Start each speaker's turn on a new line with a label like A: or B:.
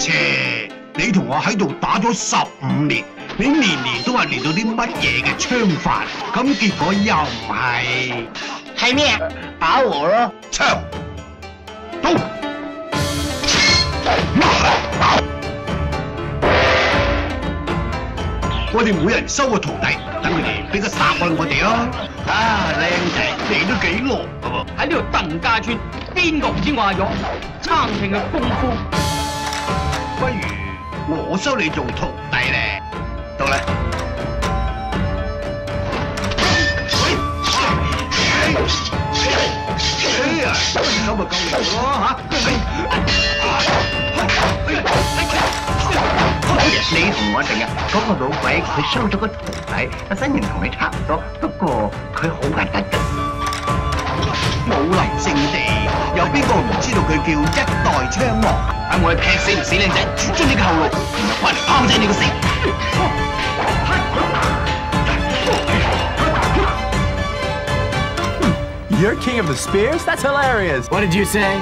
A: 切，你同我喺度打咗十五年，你年年都話練到啲乜嘢嘅槍法，咁結果又唔係
B: 係咩啊？打我咯！
A: 槍刀。我哋每人收個徒弟，等佢哋俾個答案我哋啊！啊，靚仔，你都幾狼噶喎！
C: 喺呢度鄧家村，邊個唔知我阿玉撐平嘅功夫？
A: 不如我收你做徒弟咧，到啦！哎呀，收咪夠力咯
B: 你同我哋啊，嗰個老鬼佢收咗个徒弟，個身形同你差唔多，不过佢好核突嘅。
A: 武林圣地，有边个唔知道佢叫一代枪王？
C: 啊！我系劈死唔死靓仔，绝咗你个后路，然后翻嚟抛仔你个死！
D: You're king of the spears? That's hilarious.
C: What did you say?